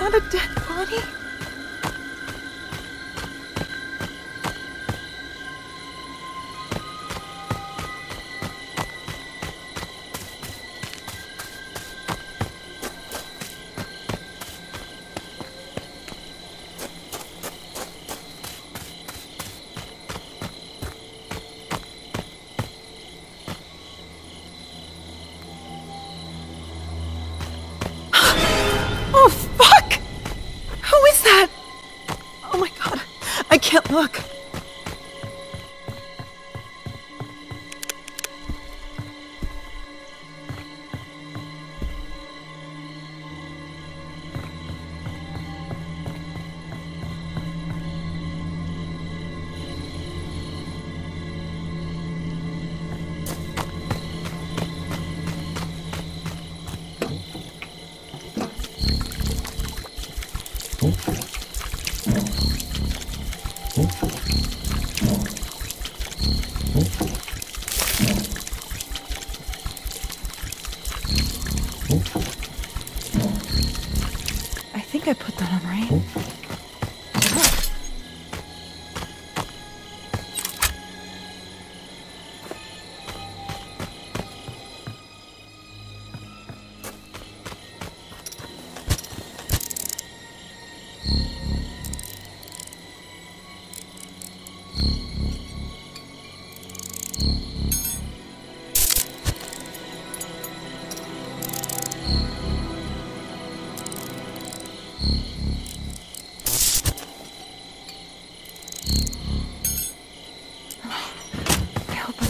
that a dead body? Can't look. That right.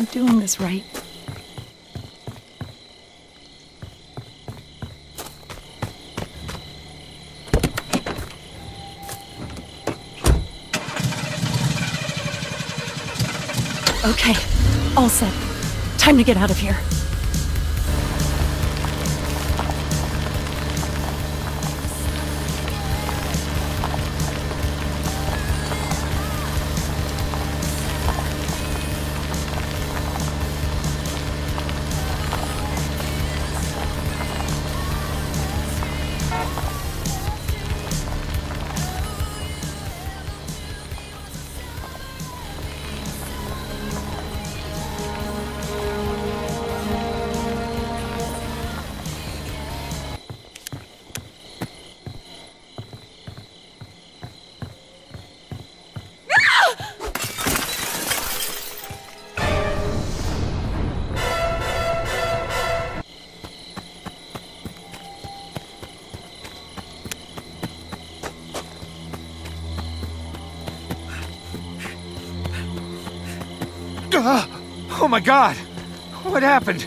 I'm doing this right. Okay, all set. Time to get out of here. Oh my god! What happened?